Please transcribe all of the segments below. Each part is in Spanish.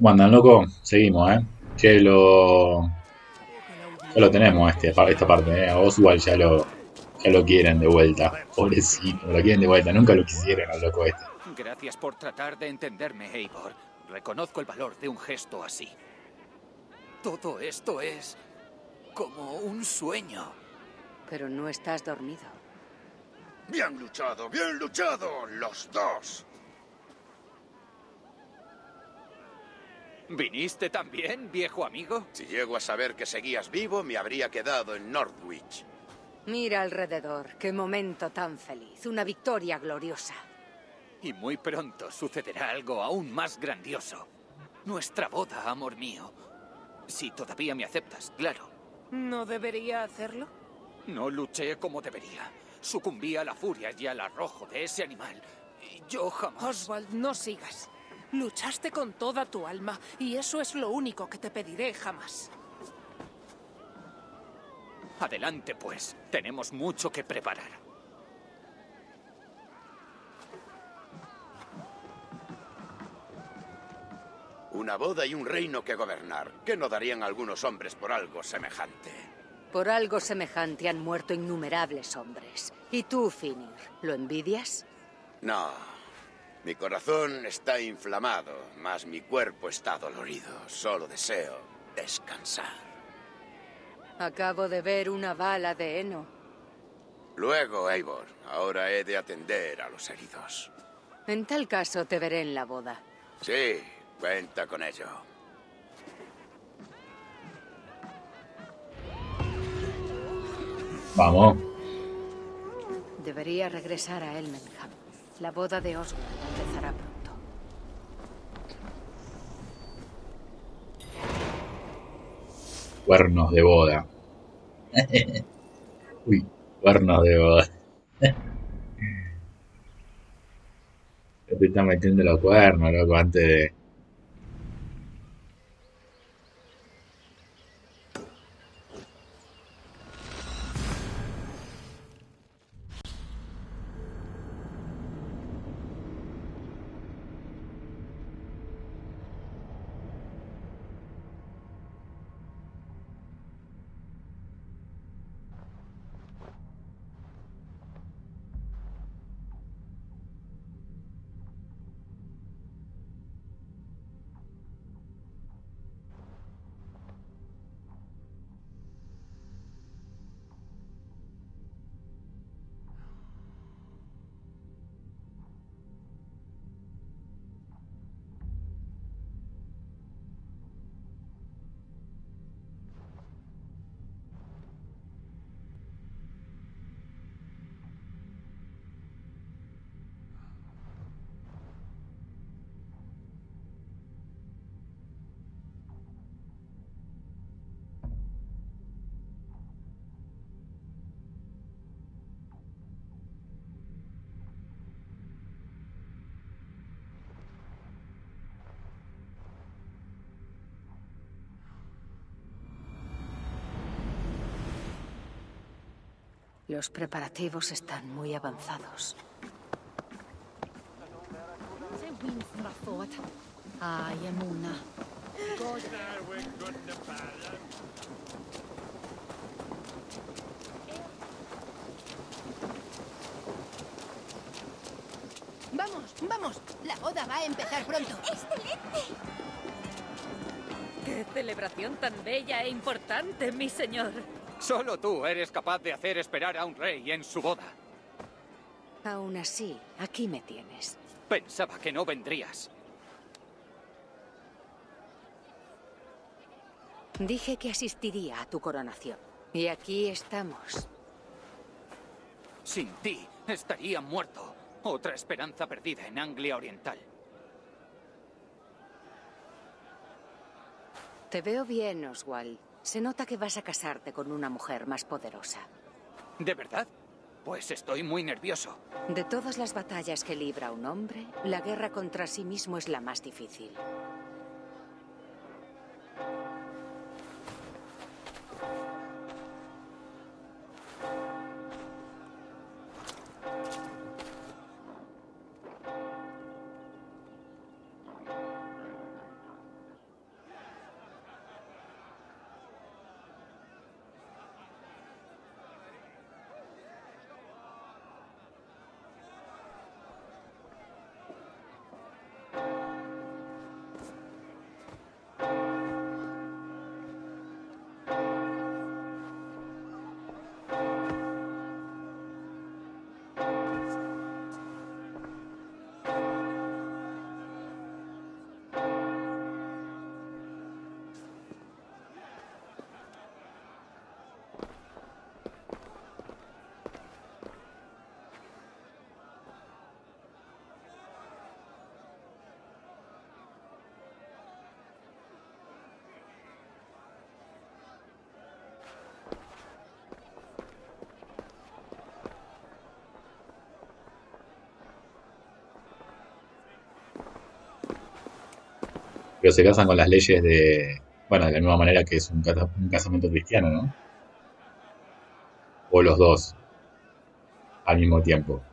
¿Cómo andan, loco? Seguimos, ¿eh? Que lo... Ya lo tenemos este, esta parte, ¿eh? A Oswald ya lo, ya lo quieren de vuelta. Pobrecito, lo quieren de vuelta. Nunca lo quisieron al loco este. Gracias por tratar de entenderme, Eivor. Reconozco el valor de un gesto así. Todo esto es como un sueño. Pero no estás dormido. Bien luchado, bien luchado, los dos. ¿Viniste también, viejo amigo? Si llego a saber que seguías vivo, me habría quedado en Northwich. Mira alrededor, qué momento tan feliz, una victoria gloriosa. Y muy pronto sucederá algo aún más grandioso. Nuestra boda, amor mío. Si todavía me aceptas, claro. ¿No debería hacerlo? No luché como debería. Sucumbí a la furia y al arrojo de ese animal. Y yo jamás... Oswald, no sigas. Luchaste con toda tu alma y eso es lo único que te pediré jamás. Adelante, pues. Tenemos mucho que preparar. Una boda y un reino que gobernar. ¿Qué no darían algunos hombres por algo semejante? Por algo semejante han muerto innumerables hombres. ¿Y tú, Finir, lo envidias? No. Mi corazón está inflamado, mas mi cuerpo está dolorido. Solo deseo descansar. Acabo de ver una bala de heno. Luego, Eivor. Ahora he de atender a los heridos. En tal caso, te veré en la boda. Sí, cuenta con ello. Vamos. Debería regresar a Elmenham. La boda de Oswald empezará pronto. Cuernos de boda. Uy, cuernos de boda. te está metiendo los cuernos, loco, antes de... Los preparativos están muy avanzados. Ay, Emuna. Vamos, vamos. La boda va a empezar pronto. ¡Excelente! ¡Qué celebración tan bella e importante, mi señor! Solo tú eres capaz de hacer esperar a un rey en su boda. Aún así, aquí me tienes. Pensaba que no vendrías. Dije que asistiría a tu coronación. Y aquí estamos. Sin ti, estaría muerto. Otra esperanza perdida en Anglia Oriental. Te veo bien, Oswald. Se nota que vas a casarte con una mujer más poderosa. ¿De verdad? Pues estoy muy nervioso. De todas las batallas que libra un hombre, la guerra contra sí mismo es la más difícil. Pero se casan con las leyes de. Bueno, de la misma manera que es un, casa- un casamiento cristiano, ¿no? O los dos. Al mismo tiempo.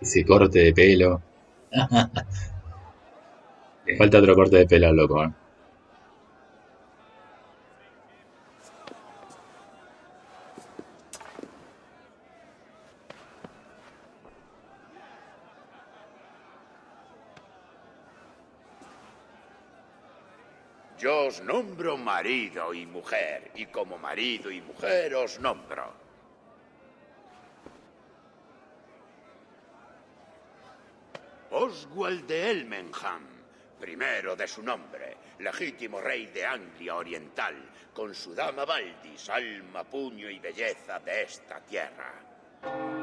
Ese corte de pelo. Falta otro corte de pelo loco, ¿eh? Yo os nombro marido y mujer, y como marido y mujer os nombro. Oswald de Elmenham, primero de su nombre, legítimo rey de Anglia Oriental, con su dama Valdis, alma, puño y belleza de esta tierra.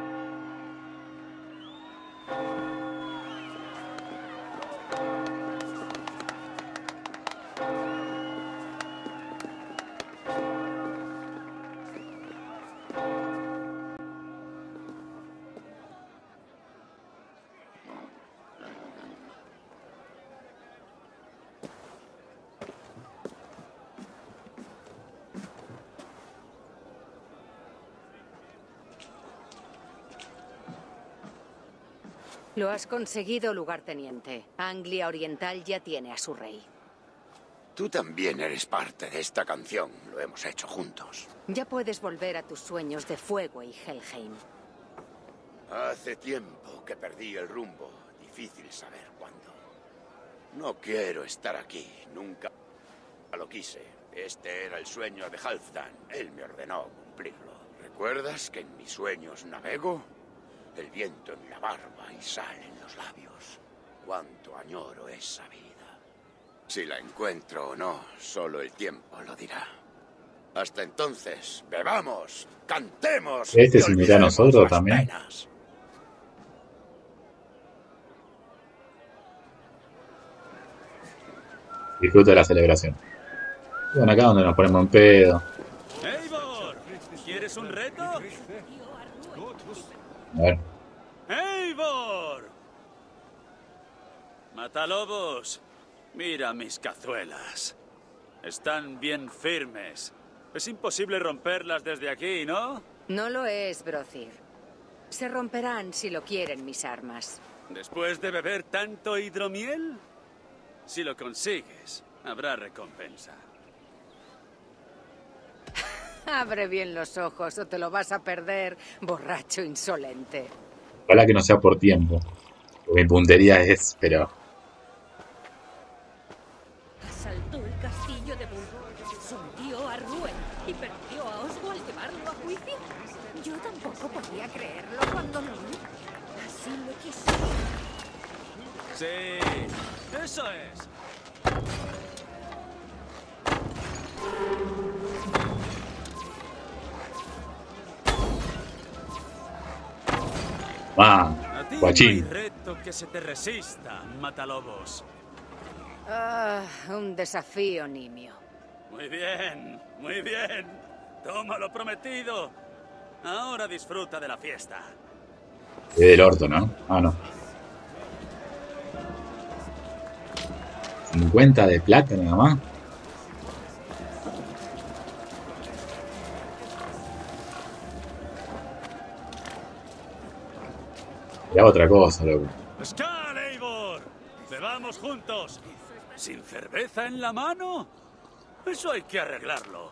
Lo has conseguido, lugarteniente. Anglia Oriental ya tiene a su rey. Tú también eres parte de esta canción, lo hemos hecho juntos. Ya puedes volver a tus sueños de fuego y Helheim. Hace tiempo que perdí el rumbo, difícil saber cuándo. No quiero estar aquí, nunca lo quise. Este era el sueño de Halfdan, él me ordenó cumplirlo. ¿Recuerdas que en mis sueños navego? El viento en la barba y sal en los labios. Cuánto añoro esa vida. Si la encuentro o no, solo el tiempo lo dirá. Hasta entonces, bebamos, cantemos. Este se invita a nosotros también. penas. Disfruta de la celebración. Bueno, acá donde nos ponemos en pedo. ¡Eivor! ¿Quieres un reto? A ver. ¡Eivor! Matalobos, mira mis cazuelas. Están bien firmes. Es imposible romperlas desde aquí, ¿no? No lo es, Brothir. Se romperán si lo quieren mis armas. Después de beber tanto hidromiel, si lo consigues, habrá recompensa. Abre bien los ojos o te lo vas a perder, borracho insolente. Ojalá que no sea por tiempo. Mi puntería es, pero. Asaltó el castillo de Burgos, sometió a Ruen y perdió a Oswald al llevarlo a juicio. Yo tampoco podía creerlo cuando lo vi. Así lo quise. Sí, eso es. ¡Ah! A ti no hay Guachín. reto que se te resista, Matalobos. Ah, un desafío nimio. Muy bien, muy bien. Toma lo prometido. Ahora disfruta de la fiesta. Es del orto, ¿no? Ah, no. 50 de plata nada más. Ya otra cosa, loco. ¡Skal, Eivor! ¡Bebamos juntos! ¿Sin cerveza en la mano? Eso hay que arreglarlo.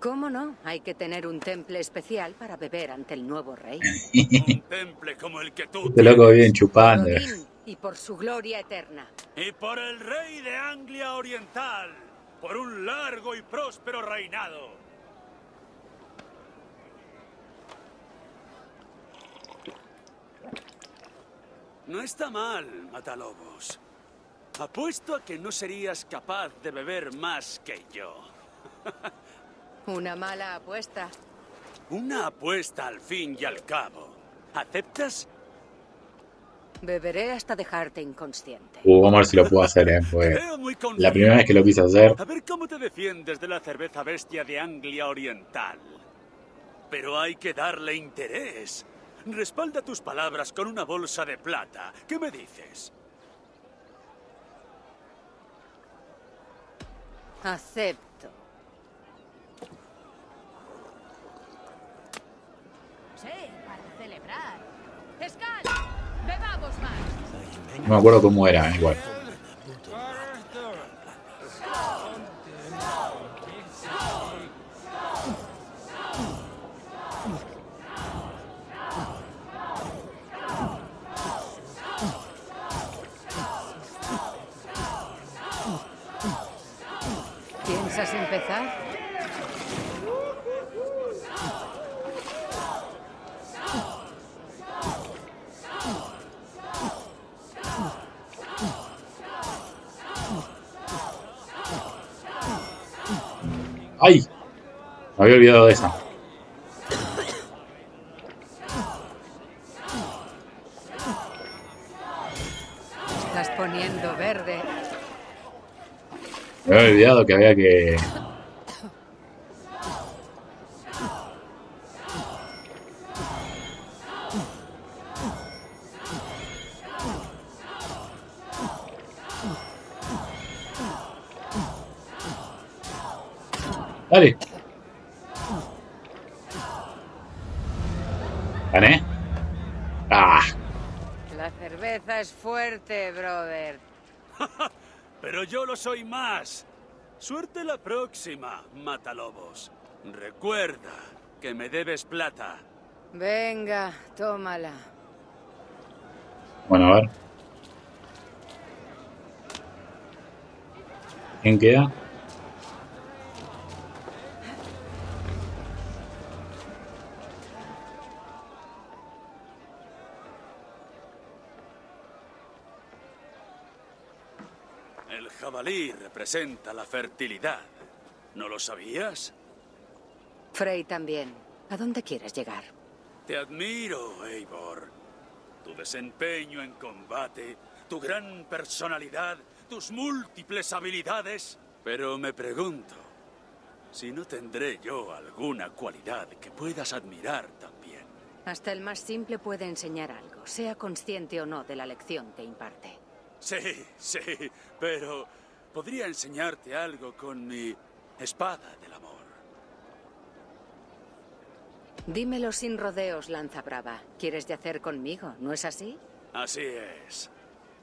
¿Cómo no? Hay que tener un temple especial para beber ante el nuevo rey. Un temple como el que tú Este loco bien chupando. Y por su gloria eterna. Y por el rey de Anglia Oriental, por un largo y próspero reinado. No está mal, Matalobos. Apuesto a que no serías capaz de beber más que yo. Una mala apuesta. Una apuesta al fin y al cabo. ¿Aceptas? Beberé hasta dejarte inconsciente. Uh, vamos a ver si lo puedo hacer, eh. Pues la primera vez que lo quise hacer. A ver cómo te defiendes de la cerveza bestia de Anglia Oriental. Pero hay que darle interés. Respalda tus palabras con una bolsa de plata. ¿Qué me dices? Acepto. Sí, para celebrar. Escal, bebamos más. No me acuerdo cómo era, igual. ¿Piensas empezar? ¡Ay! Me había olvidado de esa. Estás poniendo verde. Me había olvidado que había que. Dale. ¿Gané? Ah, La cerveza es fuerte, brother. Pero yo lo soy más. Suerte la próxima, Matalobos. Recuerda que me debes plata. Venga, tómala. bueno, a ver. ¿Quién queda? Representa la fertilidad. ¿No lo sabías? Frey también. ¿A dónde quieres llegar? Te admiro, Eivor. Tu desempeño en combate, tu gran personalidad, tus múltiples habilidades. Pero me pregunto si no tendré yo alguna cualidad que puedas admirar también. Hasta el más simple puede enseñar algo, sea consciente o no de la lección que imparte. Sí, sí, pero podría enseñarte algo con mi espada del amor. Dímelo sin rodeos, Lanza Brava. ¿Quieres yacer conmigo? ¿No es así? Así es.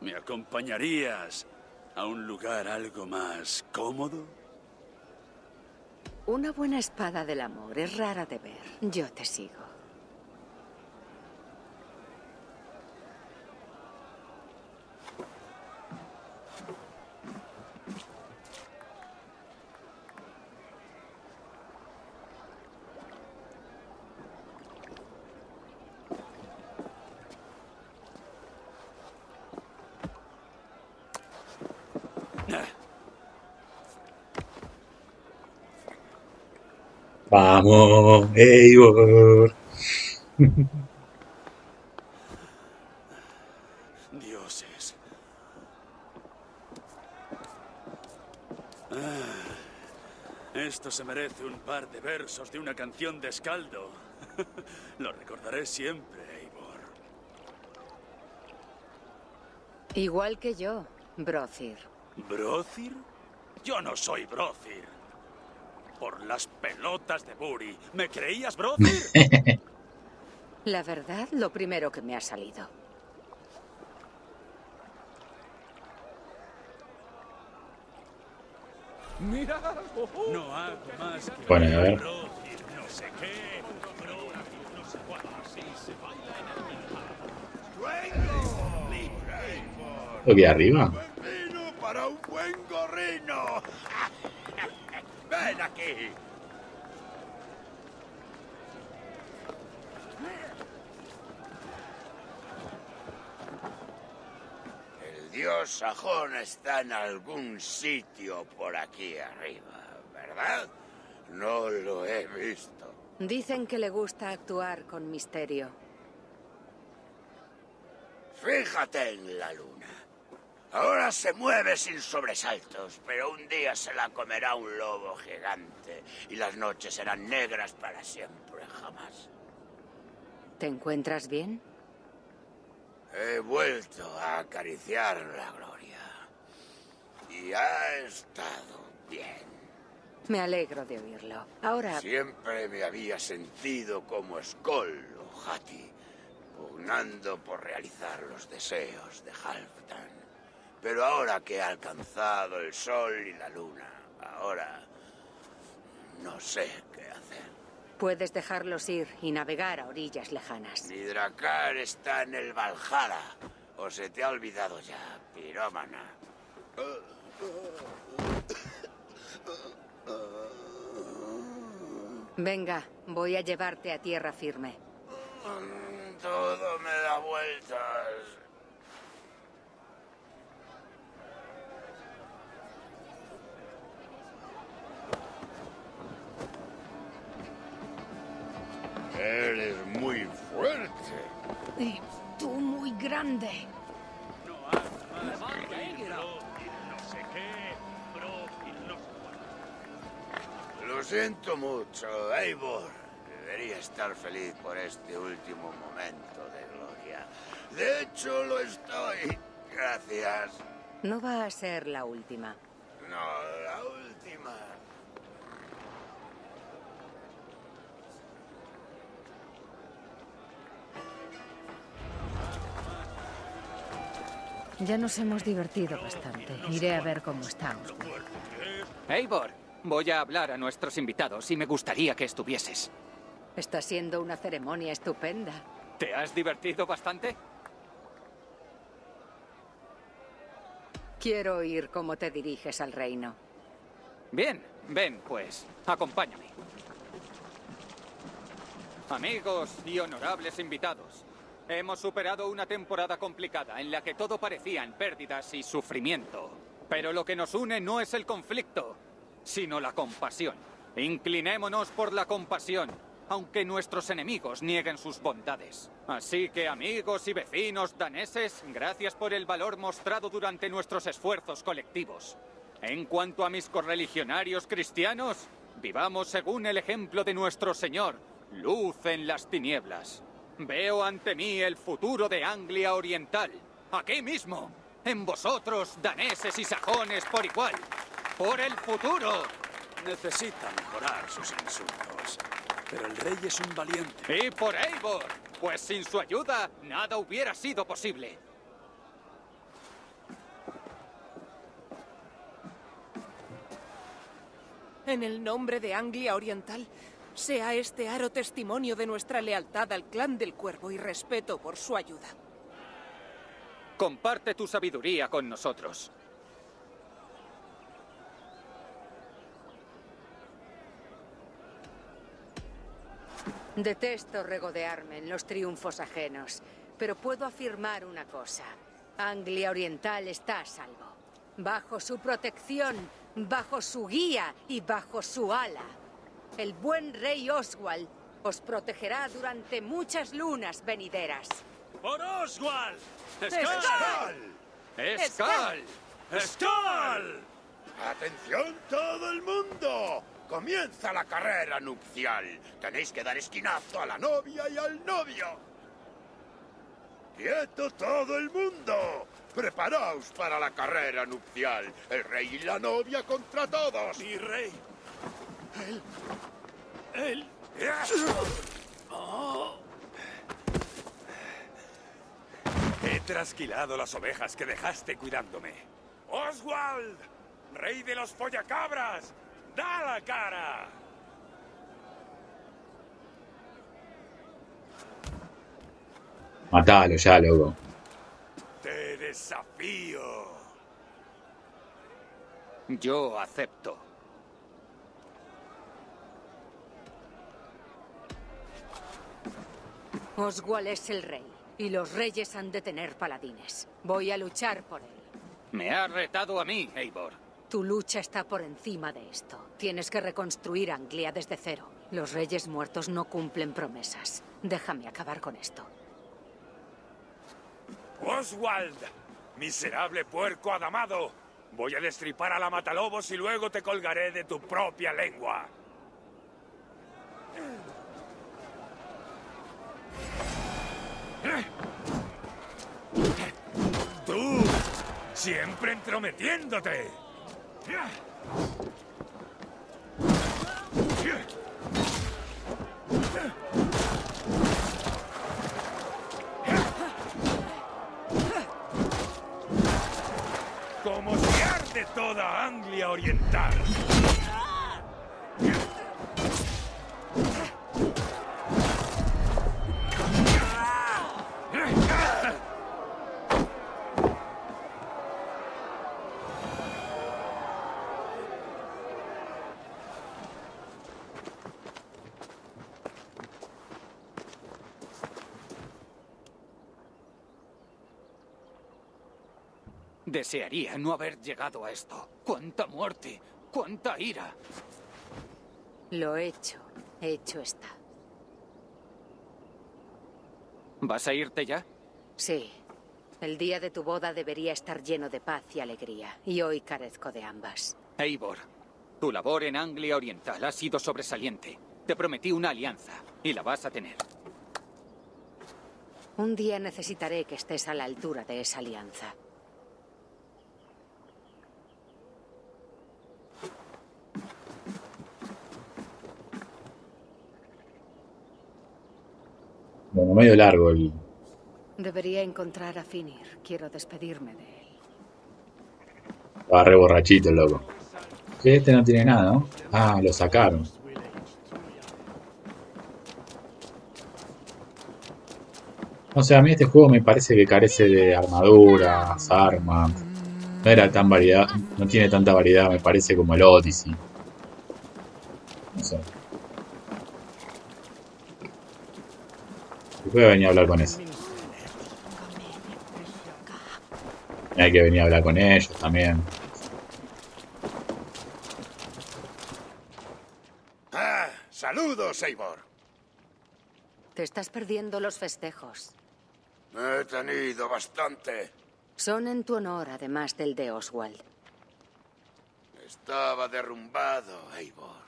¿Me acompañarías a un lugar algo más cómodo? Una buena espada del amor es rara de ver. Yo te sigo. Vamos, Eivor. Dioses. Ah, esto se merece un par de versos de una canción de escaldo. Lo recordaré siempre, Eivor. Igual que yo, Brothir. ¿Brothir? Yo no soy Brothir. Por las pelotas de Buri. ¿Me creías Brothir? La verdad, lo primero que me ha salido. No hago más que... Bueno, a ver. No sé qué. Brothir, no sé cuál. Así se baila en el ¿Lo que arriba? Buen vino para un buen gorrino. Ven aquí. El dios sajón está en algún sitio por aquí arriba, ¿verdad? No lo he visto. Dicen que le gusta actuar con misterio. Fíjate en la luna. Ahora se mueve sin sobresaltos, pero un día se la comerá un lobo gigante y las noches serán negras para siempre, jamás. ¿Te encuentras bien? He vuelto a acariciar la gloria. Y ha estado bien. Me alegro de oírlo. Ahora, Siempre me había sentido como Skoll o Hati, pugnando por realizar los deseos de Halfdan. Pero ahora que he alcanzado el sol y la luna, ahora no sé qué hacer. puedes dejarlos ir y navegar a orillas lejanas. Mi Dracar está en el Valhalla. ¿O se te ha olvidado ya, pirómana? Venga, voy a llevarte a tierra firme. Todo me da vueltas. Siento mucho, Eivor. Debería estar feliz por este último momento de gloria. De hecho, lo estoy. Gracias. No va a ser la última. No, la última. Ya nos hemos divertido bastante. Iré a ver cómo está Oswald. Eivor, voy a hablar a nuestros invitados y me gustaría que estuvieses. Está siendo una ceremonia estupenda. ¿Te has divertido bastante? Quiero oír cómo te diriges al reino. Bien, ven, pues, acompáñame. Amigos y honorables invitados, hemos superado una temporada complicada en la que todo parecían pérdidas y sufrimiento. Pero lo que nos une no es el conflicto, sino la compasión. Inclinémonos por la compasión, aunque nuestros enemigos nieguen sus bondades. Así que amigos y vecinos daneses, gracias por el valor mostrado durante nuestros esfuerzos colectivos. En cuanto a mis correligionarios cristianos, vivamos según el ejemplo de nuestro Señor, luz en las tinieblas. Veo ante mí el futuro de Anglia Oriental, aquí mismo, en vosotros, daneses y sajones por igual. ¡Por el futuro! Necesita mejorar sus insultos. Pero el rey es un valiente. Y por Eivor, pues sin su ayuda nada hubiera sido posible. En el nombre de Anglia Oriental, sea este aro testimonio de nuestra lealtad al clan del cuervo y respeto por su ayuda. Comparte tu sabiduría con nosotros. Detesto regodearme en los triunfos ajenos, pero puedo afirmar una cosa. Anglia Oriental está a salvo. Bajo su protección, bajo su guía y bajo su ala. El buen rey Oswald os protegerá durante muchas lunas venideras. ¡Por Oswald! ¡Skal! ¡Escal! ¡Skal! ¡Atención todo el mundo! Comienza la carrera nupcial. Tenéis que dar esquinazo a la novia y al novio. ¡Quieto todo el mundo! Preparaos para la carrera nupcial. El rey y la novia contra todos. Mi rey. Él. Él. He trasquilado las ovejas que dejaste cuidándome. ¡Oswald! ¡Rey de los follacabras! ¡Da la cara! Matalo ya, loco. ¡Te desafío! Yo acepto. Oswald es el rey, y los reyes han de tener paladines. Voy a luchar por él. Me ha retado a mí, Eivor. Tu lucha está por encima de esto. Tienes que reconstruir Anglia desde cero. Los reyes muertos no cumplen promesas. Déjame acabar con esto. Oswald, miserable puerco adamado. Voy a destripar a la matalobos y luego te colgaré de tu propia lengua. Tú, siempre entrometiéndote. Como si arde toda Anglia Oriental. Desearía no haber llegado a esto. ¡Cuánta muerte! ¡Cuánta ira! Lo hecho, hecho está. ¿Vas a irte ya? Sí. El día de tu boda debería estar lleno de paz y alegría, y hoy carezco de ambas. Eivor, tu labor en Anglia Oriental ha sido sobresaliente. Te prometí una alianza, y la vas a tener. Un día necesitaré que estés a la altura de esa alianza. Medio largo el... Debería encontrar a Finir. Quiero despedirme de él. Estaba re borrachito el loco. Que este no tiene nada, ¿no? Ah, lo sacaron. O sea, a mí este juego me parece que carece de armaduras, armas. No era tan variedad, no tiene tanta variedad, me parece como el Odyssey. No sé. Después venir a hablar con ese. Y hay que venir a hablar con ellos también. Ah, saludos, Eivor. Te estás perdiendo los festejos. He tenido bastante. Son en tu honor, además del de Oswald. Estaba derrumbado, Eivor.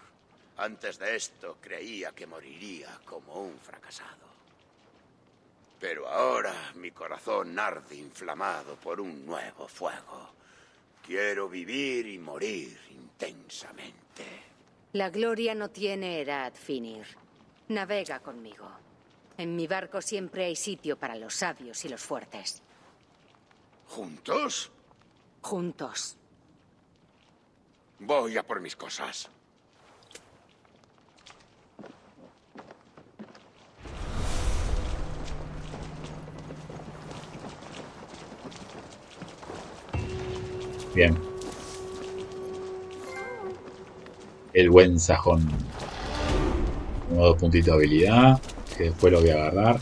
Antes de esto creía que moriría como un fracasado. Pero ahora mi corazón arde inflamado por un nuevo fuego. Quiero vivir y morir intensamente. La gloria no tiene edad, Finir. Navega conmigo. En mi barco siempre hay sitio para los sabios y los fuertes. ¿Juntos? Juntos. Voy a por mis cosas. Bien. El buen sajón. Tengo dos puntitos de habilidad. Que después lo voy a agarrar.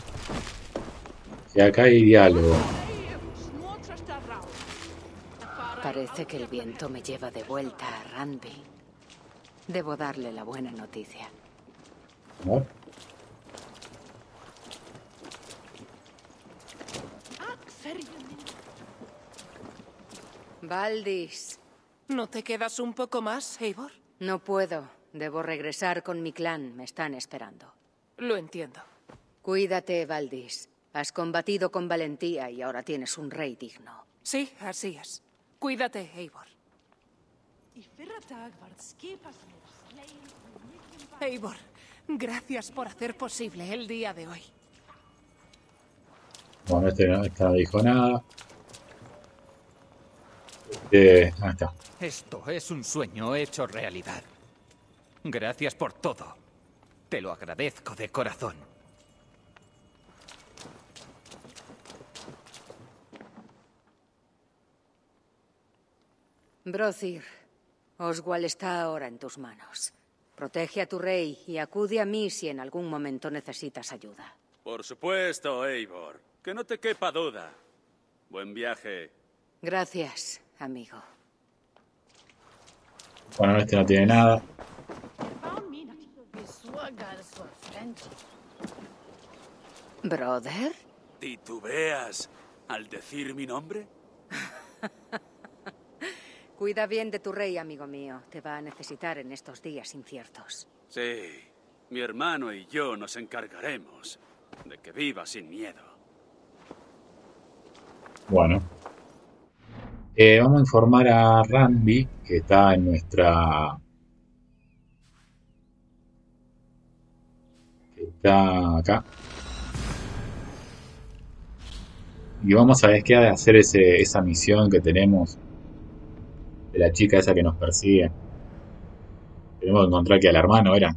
Y acá hay diálogo. Parece que el viento me lleva de vuelta a Randy. Debo darle la buena noticia. ¿No? Valdis. ¿No te quedas un poco más, Eivor? No puedo. Debo regresar con mi clan. Me están esperando. Lo entiendo. Cuídate, Valdis. Has combatido con valentía y ahora tienes un rey digno. Sí, así es. Cuídate, Eivor. Eivor, gracias por hacer posible el día de hoy. Bueno, este no, esta dijo nada. Ahí está. Esto es un sueño hecho realidad. Gracias por todo. Te lo agradezco de corazón. Brothir, Oswald está ahora en tus manos. Protege a tu rey y acude a mí si en algún momento necesitas ayuda. Por supuesto, Eivor. Que no te quepa duda. Buen viaje. Gracias, amigo. Bueno, este no tiene nada. ¿Brother? Titubeas. al decir mi nombre? Cuida bien de tu rey, amigo mío. Te va a necesitar en estos días inciertos. Sí, mi hermano y yo nos encargaremos de que viva sin miedo. Bueno. Eh, vamos a informar a Randy, que está en nuestra... que está acá. Y vamos a ver qué ha de hacer ese, esa misión que tenemos de la chica esa que nos persigue. Tenemos que encontrar que al hermano era.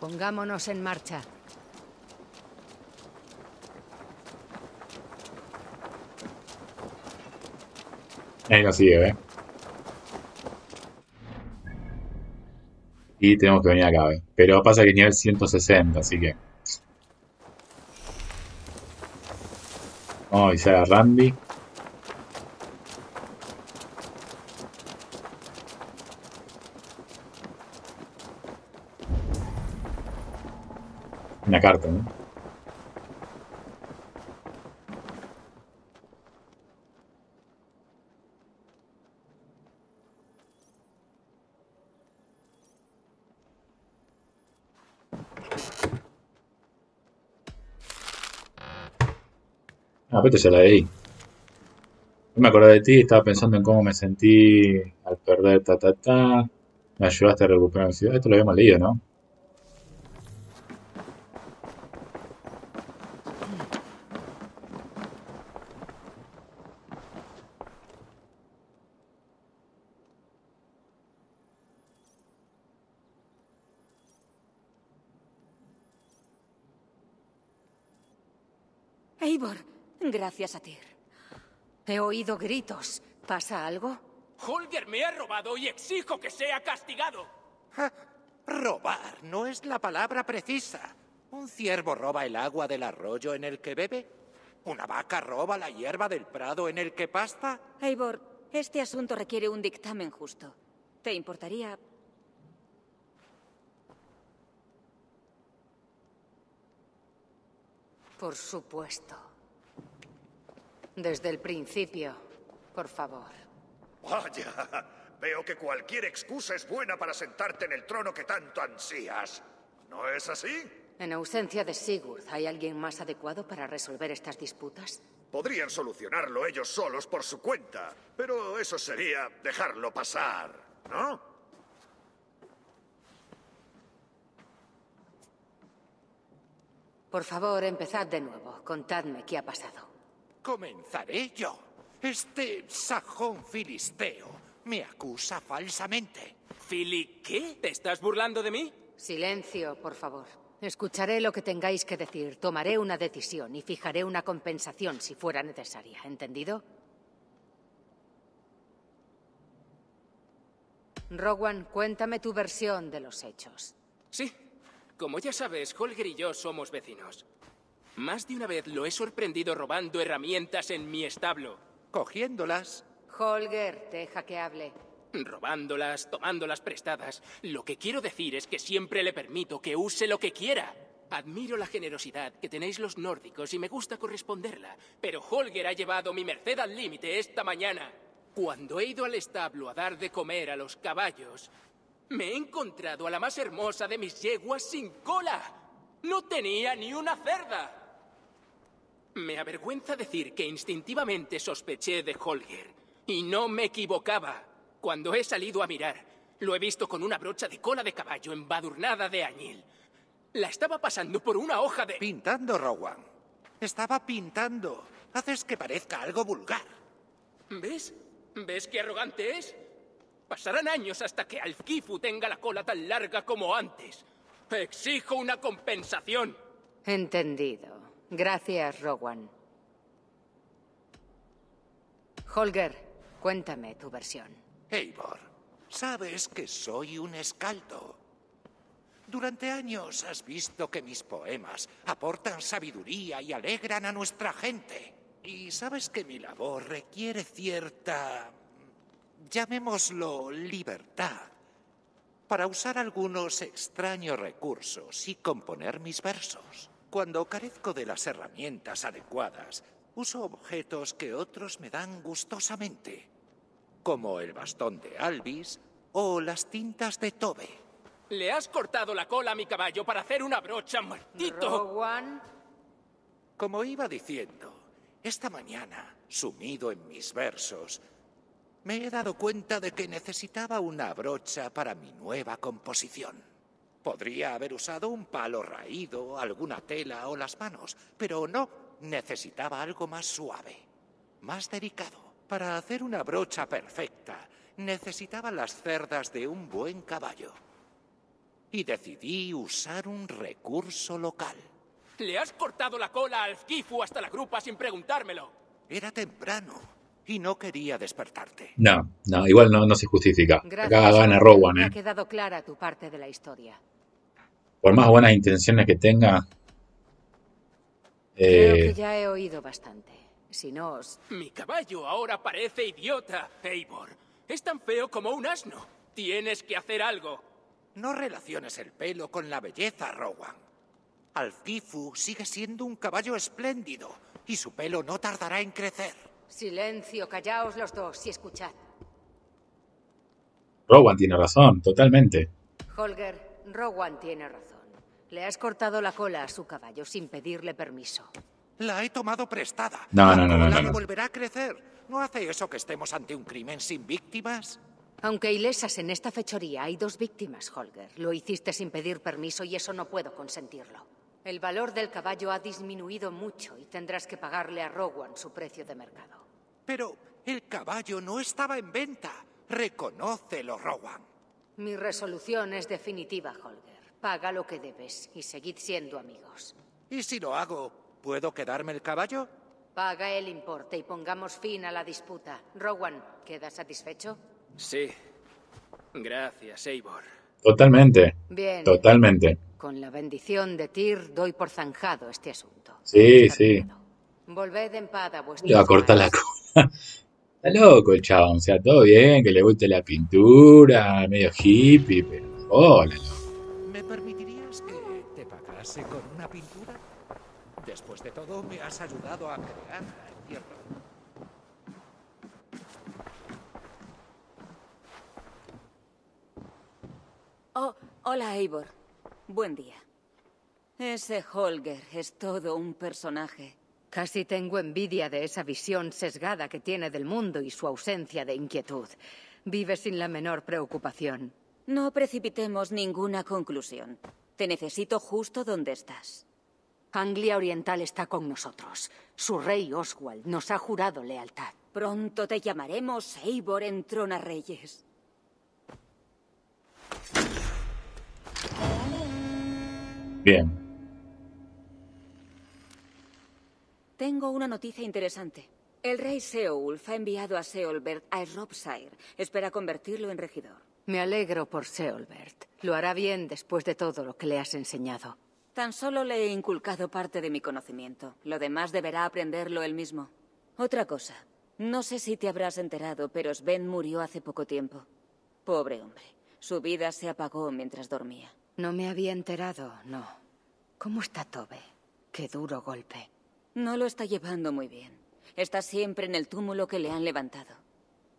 Pongámonos en marcha. Ahí nos sigue, ¿eh? Y tenemos que venir acá, ¿eh? Pero pasa que nivel 160, así que... Vamos a avisar a Randy. Carta, ¿no? Ah, pero ya la leí. No me acordé de ti, estaba pensando en cómo me sentí al perder ta ta ta. Me ayudaste a recuperar mi ciudad. Esto lo habíamos leído, ¿no? Eivor, gracias a ti. He oído gritos. ¿Pasa algo? Holger me ha robado y exijo que sea castigado. Robar no es la palabra precisa. ¿Un ciervo roba el agua del arroyo en el que bebe? ¿Una vaca roba la hierba del prado en el que pasta? Eivor, este asunto requiere un dictamen justo. ¿Te importaría Por supuesto. Desde el principio, por favor. Vaya, veo que cualquier excusa es buena para sentarte en el trono que tanto ansías. ¿No es así? En ausencia de Sigurd, ¿hay alguien más adecuado para resolver estas disputas? Podrían solucionarlo ellos solos por su cuenta, pero eso sería dejarlo pasar, ¿no? Por favor, empezad de nuevo. Contadme qué ha pasado. Comenzaré yo. Este sajón filisteo me acusa falsamente. ¿Fili qué? ¿Te estás burlando de mí? Silencio, por favor. Escucharé lo que tengáis que decir, tomaré una decisión y fijaré una compensación si fuera necesaria. ¿Entendido? Rowan, cuéntame tu versión de los hechos. Sí. Como ya sabes, Holger y yo somos vecinos. Más de una vez lo he sorprendido robando herramientas en mi establo. Cogiéndolas. Holger, deja que hable. Robándolas, tomándolas prestadas. Lo que quiero decir es que siempre le permito que use lo que quiera. Admiro la generosidad que tenéis los nórdicos y me gusta corresponderla, pero Holger ha llevado mi merced al límite esta mañana. Cuando he ido al establo a dar de comer a los caballos, me he encontrado a la más hermosa de mis yeguas sin cola. No tenía ni una cerda. Me avergüenza decir que instintivamente sospeché de Holger. Y no me equivocaba. Cuando he salido a mirar, lo he visto con una brocha de cola de caballo embadurnada de añil. La estaba pasando por una hoja de... Pintando, Rowan. Estaba pintando. Haces que parezca algo vulgar. ¿Ves? ¿Ves qué arrogante es? Pasarán años hasta que Alfkifu tenga la cola tan larga como antes. Exijo una compensación. Entendido. Gracias, Rowan. Holger, cuéntame tu versión. Eivor, sabes que soy un escaldo. Durante años has visto que mis poemas aportan sabiduría y alegran a nuestra gente. Y sabes que mi labor requiere cierta... llamémoslo libertad para usar algunos extraños recursos y componer mis versos. Cuando carezco de las herramientas adecuadas, uso objetos que otros me dan gustosamente, como el bastón de Alvis o las tintas de Tobe. Le has cortado la cola a mi caballo para hacer una brocha, maldito. Rowan. Como iba diciendo, esta mañana, sumido en mis versos, me he dado cuenta de que necesitaba una brocha para mi nueva composición. Podría haber usado un palo raído, alguna tela o las manos, pero no, necesitaba algo más suave, más delicado. Para hacer una brocha perfecta, necesitaba las cerdas de un buen caballo. Y decidí usar un recurso local. Le has cortado la cola al Alfkifu hasta la grupa sin preguntármelo. Era temprano y no quería despertarte. No, no, igual no, no se justifica. Gracias, Acá gana. Rowan, Me ha ¿eh? quedado clara tu parte de la historia. Por más buenas intenciones que tenga, Creo eh, que ya he oído bastante. Si no os... Mi caballo ahora parece idiota, Eivor. Es tan feo como un asno. Tienes que hacer algo. No relaciones el pelo con la belleza, Rowan. Alfkifu sigue siendo un caballo espléndido y su pelo no tardará en crecer. Silencio, callaos los dos y escuchad. Rowan tiene razón, totalmente. Holger, Rowan tiene razón. Le has cortado la cola a su caballo sin pedirle permiso. La he tomado prestada. No, la no, no, no, cola no, le no. volverá a crecer. ¿No hace eso que estemos ante un crimen sin víctimas? Aunque ilesas en esta fechoría hay dos víctimas, Holger. Lo hiciste sin pedir permiso y eso no puedo consentirlo. El valor del caballo ha disminuido mucho y tendrás que pagarle a Rowan su precio de mercado. Pero el caballo no estaba en venta. Reconócelo, Rowan. Mi resolución es definitiva, Holger. Paga lo que debes y seguid siendo amigos. ¿Y si lo hago, puedo quedarme el caballo? Paga el importe y pongamos fin a la disputa. Rowan, ¿queda satisfecho? Sí. Gracias, Eivor. Totalmente. Bien. Totalmente. Con la bendición de Tyr doy por zanjado este asunto. Sí, sí. Volved en paz a vuestros Le va a cortar la cola. Está loco el chabón. O sea, todo bien, que le guste la pintura, medio hippie, pero hola. ¿Me permitirías que te pagase con una pintura? Después de todo, me has ayudado a crearla, ¿entiendo? Oh, hola, Eivor. Buen día. Ese Holger es todo un personaje. Casi tengo envidia de esa visión sesgada que tiene del mundo y su ausencia de inquietud. Vive sin la menor preocupación. No precipitemos ninguna conclusión. Te necesito justo donde estás. Anglia Oriental está con nosotros. Su rey Oswald nos ha jurado lealtad. Pronto te llamaremos Eivor en Trona Reyes. Bien. Tengo una noticia interesante. El rey Seowulf ha enviado a Seolbert a Shropshire. Espera convertirlo en regidor. Me alegro por Seolbert. Lo hará bien después de todo lo que le has enseñado. Tan solo le he inculcado parte de mi conocimiento. Lo demás deberá aprenderlo él mismo. Otra cosa. No sé si te habrás enterado, pero Sven murió hace poco tiempo. Pobre hombre. Su vida se apagó mientras dormía. No me había enterado, no. ¿Cómo está Tobe? Qué duro golpe. No lo está llevando muy bien. Está siempre en el túmulo que le han levantado.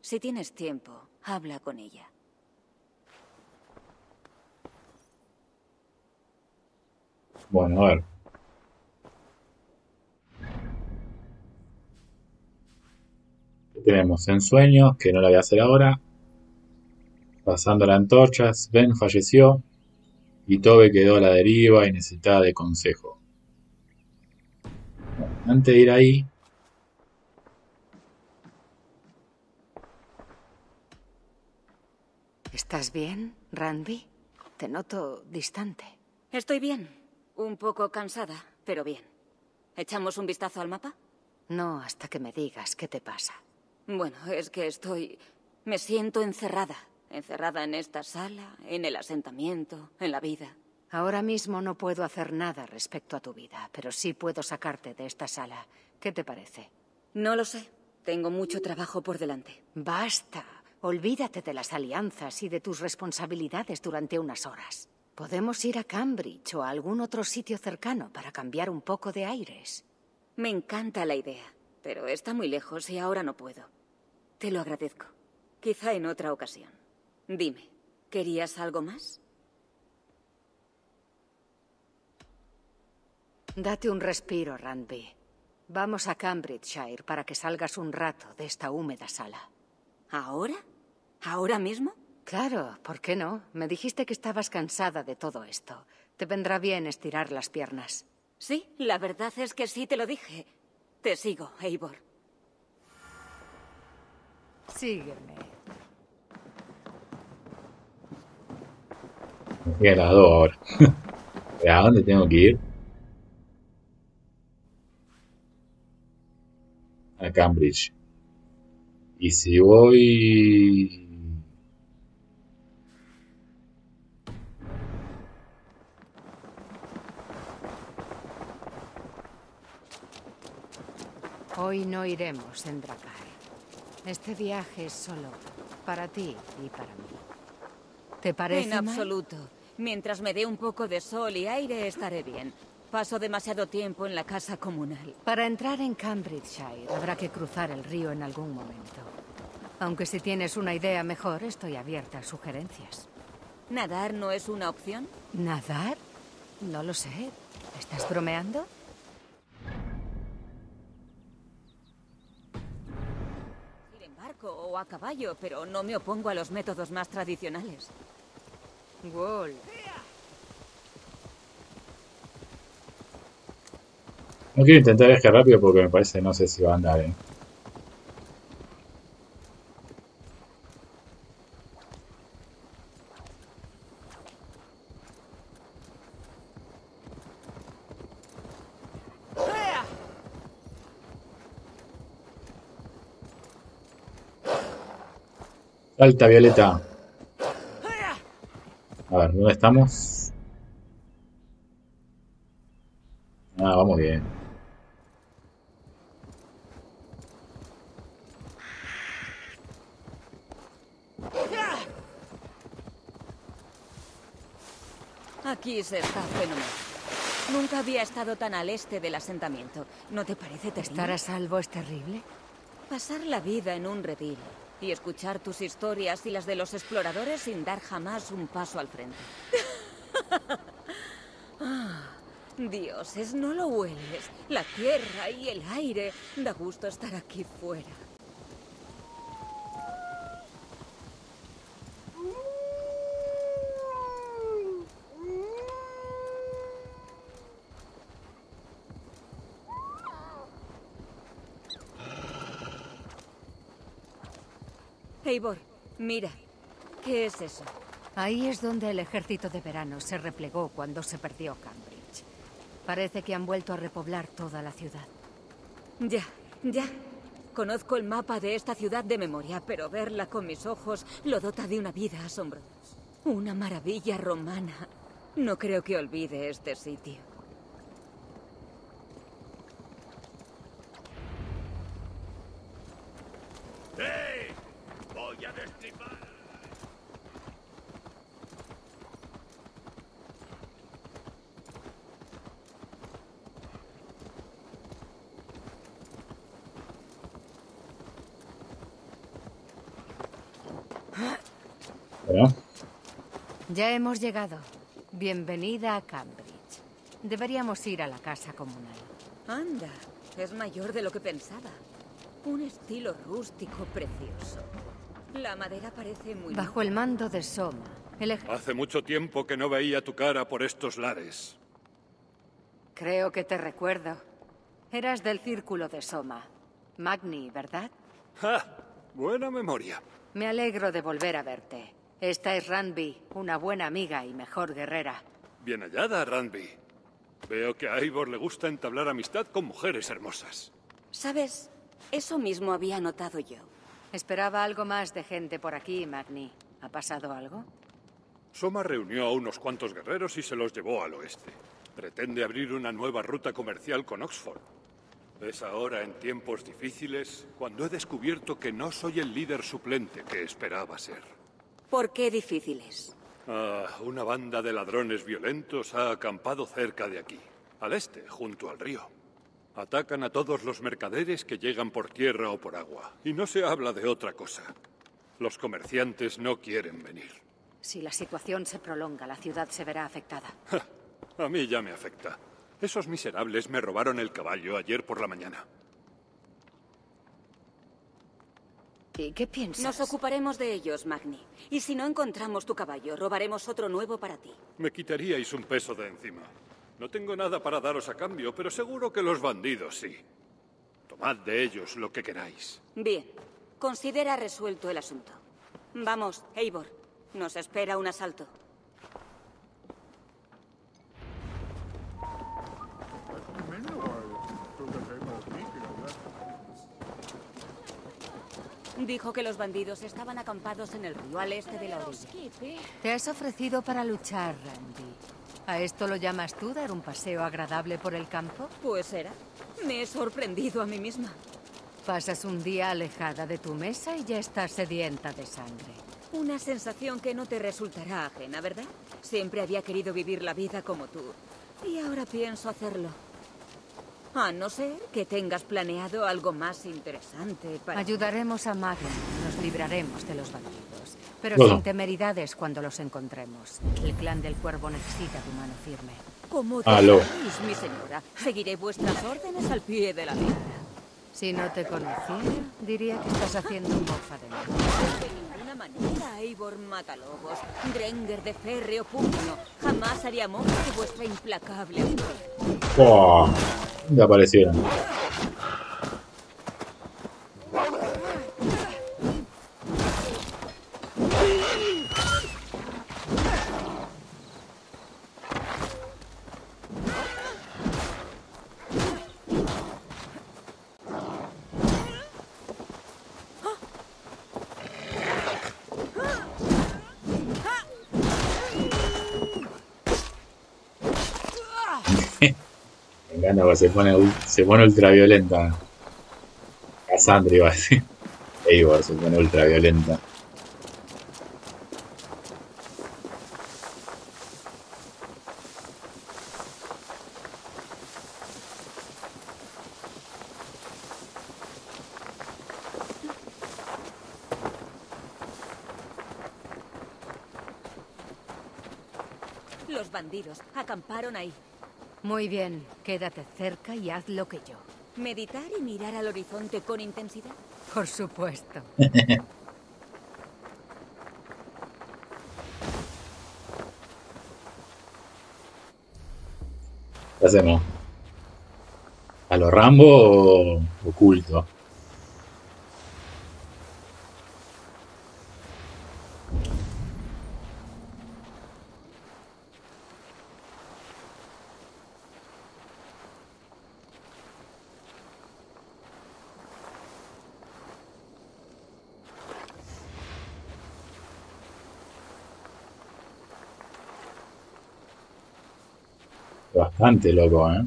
Si tienes tiempo, habla con ella. Bueno, a ver. Tenemos en sueños, que no la voy a hacer ahora. Pasando la antorcha, Sven falleció y Tobe quedó a la deriva y necesitaba de consejo. Antes de ir ahí, ¿Estás bien, Randy? Te noto distante. Estoy bien. Un poco cansada, pero bien. ¿Echamos un vistazo al mapa? No, hasta que me digas qué te pasa. Bueno, es que estoy... Me siento encerrada. Encerrada en esta sala, en el asentamiento, en la vida. Ahora mismo no puedo hacer nada respecto a tu vida, pero sí puedo sacarte de esta sala. ¿Qué te parece? No lo sé. Tengo mucho trabajo por delante. Basta. Olvídate de las alianzas y de tus responsabilidades durante unas horas. Podemos ir a Cambridge o a algún otro sitio cercano para cambiar un poco de aires. Me encanta la idea, pero está muy lejos y ahora no puedo. Te lo agradezco. Quizá en otra ocasión. Dime, ¿querías algo más? Date un respiro, Randby. Vamos a Cambridgeshire para que salgas un rato de esta húmeda sala. ¿Ahora? ¿Ahora mismo? Claro, ¿por qué no? Me dijiste que estabas cansada de todo esto. Te vendrá bien estirar las piernas. Sí, la verdad es que sí te lo dije. Te sigo, Eivor. Sígueme. Me he las dos ahora. ¿A dónde tengo que ir? A Cambridge. Y si voy... Hoy no iremos en Dracar. Este viaje es solo para ti y para mí. ¿Te parece En mal? absoluto. Mientras me dé un poco de sol y aire estaré bien. Paso demasiado tiempo en la casa comunal. Para entrar en Cambridgeshire habrá que cruzar el río en algún momento. Aunque si tienes una idea mejor, estoy abierta a sugerencias. ¿Nadar no es una opción? ¿Nadar? No lo sé. ¿Estás bromeando? Ir en barco o a caballo, pero no me opongo a los métodos más tradicionales. Wall. No quiero intentar viajar rápido porque me parece, no sé si va a andar, eh. Salta, Violeta. A ver, ¿dónde estamos? Ah, vamos bien. Está fenomenal. Nunca había estado tan al este del asentamiento. ¿No te parece terrible? ¿Estar a salvo es terrible? Pasar la vida en un redil y escuchar tus historias y las de los exploradores sin dar jamás un paso al frente. Ah, Dioses, no lo hueles. La tierra y el aire. Da gusto estar aquí fuera. Eivor, mira. ¿Qué es eso? Ahí es donde el ejército de verano se replegó cuando se perdió Cambridge. Parece que han vuelto a repoblar toda la ciudad. Ya, ya. Conozco el mapa de esta ciudad de memoria, pero verla con mis ojos lo dota de una vida asombrosa. Una maravilla romana. No creo que olvide este sitio. Ya hemos llegado. Bienvenida a Cambridge. Deberíamos ir a la casa comunal. Anda, es mayor de lo que pensaba. Un estilo rústico precioso. La madera parece muy... Bajo el mando de Soma, el ej- Hace mucho tiempo que no veía tu cara por estos lares. Creo que te recuerdo. Eras del círculo de Soma. Magni, ¿verdad? ¡Ja! Buena memoria. Me alegro de volver a verte. Esta es Ranby, una buena amiga y mejor guerrera. Bien hallada, Ranby. Veo que a Eivor le gusta entablar amistad con mujeres hermosas. ¿Sabes? Eso mismo había notado yo. Esperaba algo más de gente por aquí, Magni. ¿Ha pasado algo? Soma reunió a unos cuantos guerreros y se los llevó al oeste. Pretende abrir una nueva ruta comercial con Oxford. Es ahora, en tiempos difíciles, cuando he descubierto que no soy el líder suplente que esperaba ser. ¿Por qué difíciles? Ah, una banda de ladrones violentos ha acampado cerca de aquí, al este, junto al río. Atacan a todos los mercaderes que llegan por tierra o por agua, y no se habla de otra cosa. Los comerciantes no quieren venir. Si la situación se prolonga, la ciudad se verá afectada. A mí ya me afecta. Esos miserables me robaron el caballo ayer por la mañana. ¿Y qué piensas? Nos ocuparemos de ellos, Magni. Y si no encontramos tu caballo, robaremos otro nuevo para ti. Me quitaríais un peso de encima. No tengo nada para daros a cambio, pero seguro que los bandidos sí. Tomad de ellos lo que queráis. Bien. Considera resuelto el asunto. Vamos, Eivor. Nos espera un asalto. Dijo que los bandidos estaban acampados en el río al este de la orilla. Te has ofrecido para luchar, Randy. ¿A esto lo llamas tú dar un paseo agradable por el campo? Pues era. Me he sorprendido a mí misma. Pasas un día alejada de tu mesa y ya estás sedienta de sangre. Una sensación que no te resultará ajena, ¿verdad? Siempre había querido vivir la vida como tú. Y ahora pienso hacerlo. A no ser que tengas planeado algo más interesante para... Ayudaremos a Magni, nos libraremos de los bandidos. Pero Bueno. sin temeridades cuando los encontremos. El clan del cuervo necesita tu mano firme. Como Aló. deseéis, mi señora. Seguiré vuestras órdenes al pie de la letra. Si no te conociera, diría que estás haciendo mofa de mí. De ninguna manera, Eivor Matalobos, Drenger de férreo puño. Jamás haría mofa de vuestra implacable. ¿Dónde aparecieron? Me se pone, se pone ultraviolenta. Cassandra iba a decir. Eivor se pone ultraviolenta. Los bandidos acamparon ahí. Muy bien, quédate cerca y haz lo que yo. Meditar y mirar al horizonte con intensidad. Por supuesto. ¿Qué hacemos? ¿A lo Rambo o oculto? Bastante loco, ¿eh?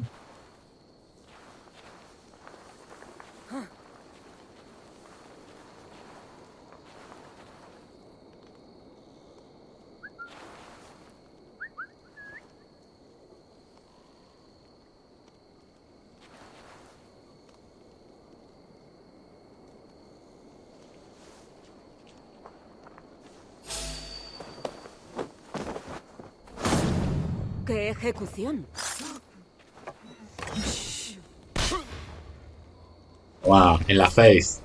Ejecución! Wow, en la face.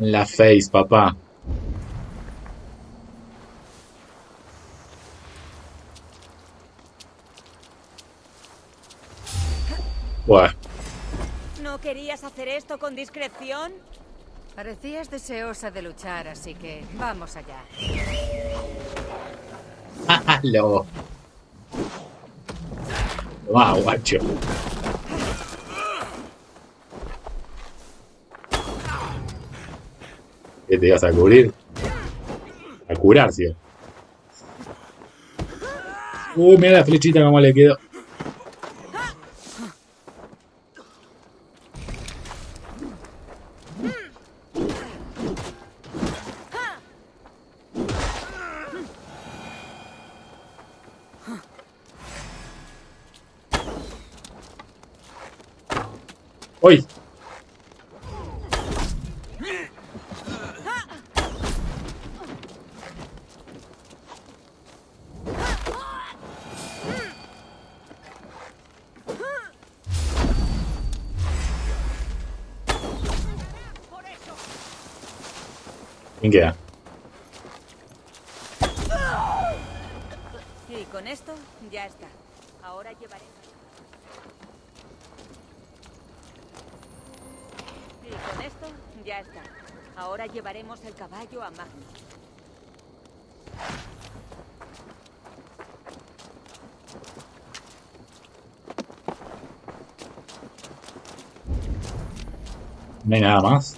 En la face, papá. Bueno, ¿No querías hacer esto con discreción? Parecías deseosa de luchar, así que vamos allá. lo. Wow, guacho. ¿Qué te ibas a cubrir? A curar, sí. Uy, mira la flechita como le quedó. ¡Uy! ¿Quién queda? Y con esto ya está. Ahora llevaré... Y con esto ya está. El caballo a Magnus. No hay nada más.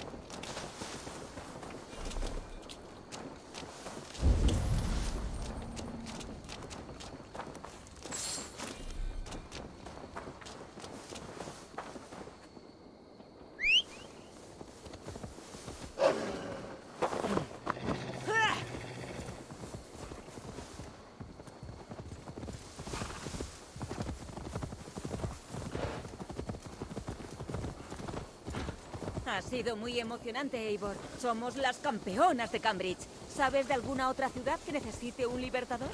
Ha sido muy emocionante, Eivor. Somos las campeonas de Cambridge. ¿Sabes de alguna otra ciudad que necesite un libertador?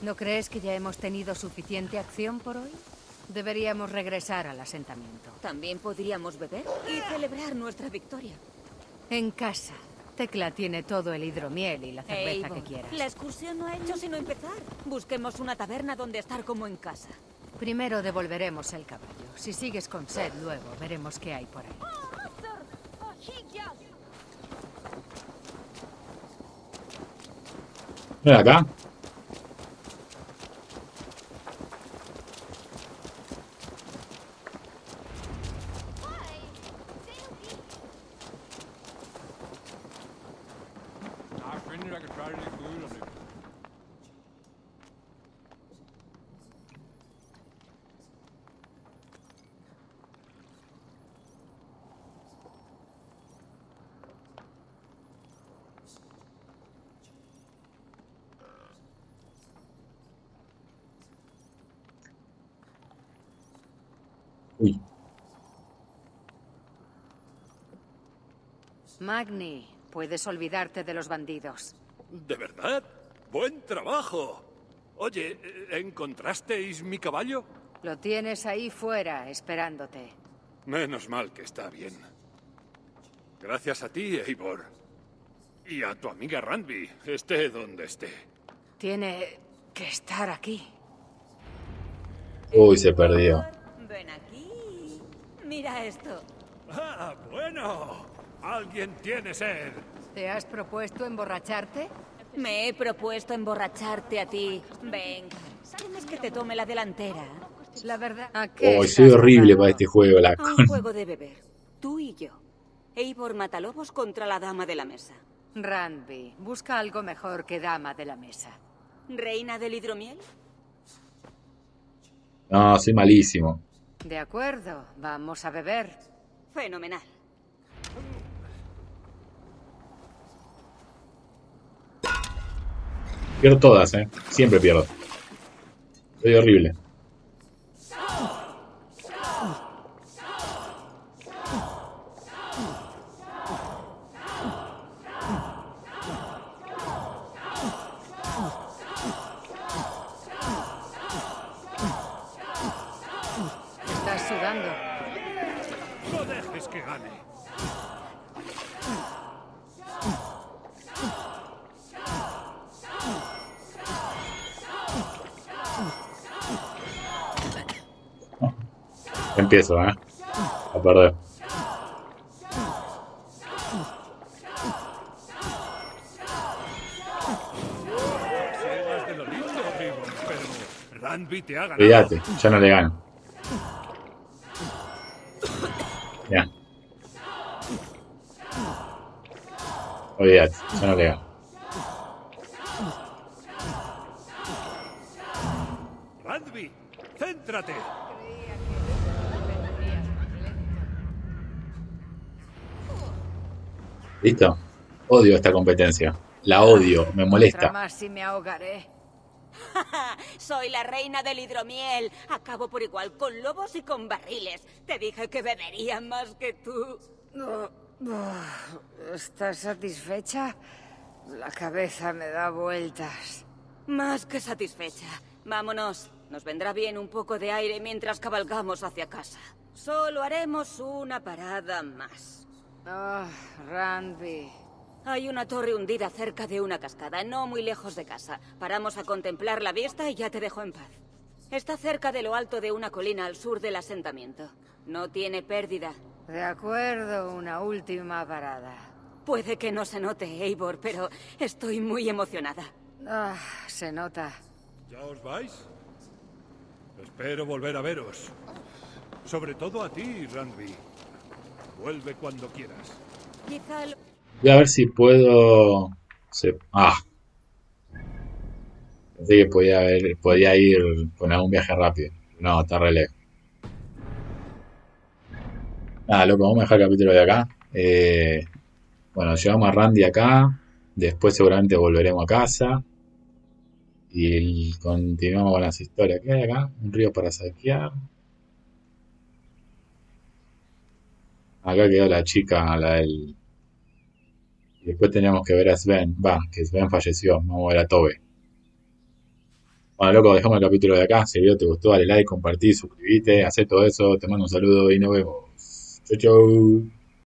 ¿No crees que ya hemos tenido suficiente acción por hoy? Deberíamos regresar al asentamiento. También podríamos beber y celebrar nuestra victoria. En casa. Tecla tiene todo el hidromiel y la cerveza Eivor, que quieras. La excursión no ha hecho sino empezar. Busquemos una taberna donde estar como en casa. Primero devolveremos el caballo. Si sigues con sed, luego veremos qué hay por ahí. Ven acá. Magni, puedes olvidarte de los bandidos. ¿De verdad? ¡Buen trabajo! Oye, ¿encontrasteis mi caballo? Lo tienes ahí fuera, esperándote. Menos mal que está bien. Gracias a ti, Eivor. Y a tu amiga Randby, esté donde esté. Tiene que estar aquí. Uy, se perdió. Ven aquí. Mira esto. ¡Ah, bueno! Alguien tiene sed. ¿Te has propuesto emborracharte? Me he propuesto emborracharte a ti. Venga, ¿tienes que te tome la delantera? La verdad... ¿a Oh, soy horrible para este juego, la A con. un juego de beber. Tú y yo. Eivor Matalobos contra la dama de la mesa. Randby, busca algo mejor que dama de la mesa. ¿Reina del hidromiel? No, soy malísimo. De acuerdo, vamos a beber. Fenomenal. Pierdo todas, eh. Siempre pierdo. Soy horrible. ayudando. No dejes que gane. Empiezo, ¿eh? A perder. Siegas de lo lindo, amigo, pero Ranby te ha ganado. Olvídate, ya no le gano. Ya. Olvídate, ya no le gano. Ranby, céntrate. ¿Listo? Odio esta competencia. La odio, me molesta. más y me ahogaré. Soy la reina del hidromiel. Acabo por igual con lobos y con barriles. Te dije que bebería más que tú. ¿Estás satisfecha? La cabeza me da vueltas. Más que satisfecha. Vámonos. Nos vendrá bien un poco de aire mientras cabalgamos hacia casa. Solo haremos una parada más. Ah, Ranby. Hay una torre hundida cerca de una cascada, no muy lejos de casa. Paramos a contemplar la vista y ya te dejo en paz. Está cerca de lo alto de una colina al sur del asentamiento. No tiene pérdida. De acuerdo, una última parada. Puede que no se note, Eivor, pero estoy muy emocionada. Ah, se nota. ¿Ya os vais? Espero volver a veros. Sobre todo a ti, Ranby. Vuelve cuando quieras. Quizá lo- Voy a ver si puedo. se- Ah. Pensé que podía, haber- podía ir con algún viaje rápido. No, está re lejos. Nada, loco, vamos a dejar el capítulo de acá. Eh, bueno, llevamos a Randy acá. Después seguramente volveremos a casa. Y continuamos con las historias. ¿Qué hay acá? Un río para saquear. Acá quedó la chica, la del después teníamos que ver a Sven. Va, que Sven falleció. Vamos a ver a Tobe. Bueno, loco, dejamos el capítulo de acá. Si el video te gustó, dale like, compartí, suscríbete, haz todo eso. Te mando un saludo y nos vemos. Chau, chau.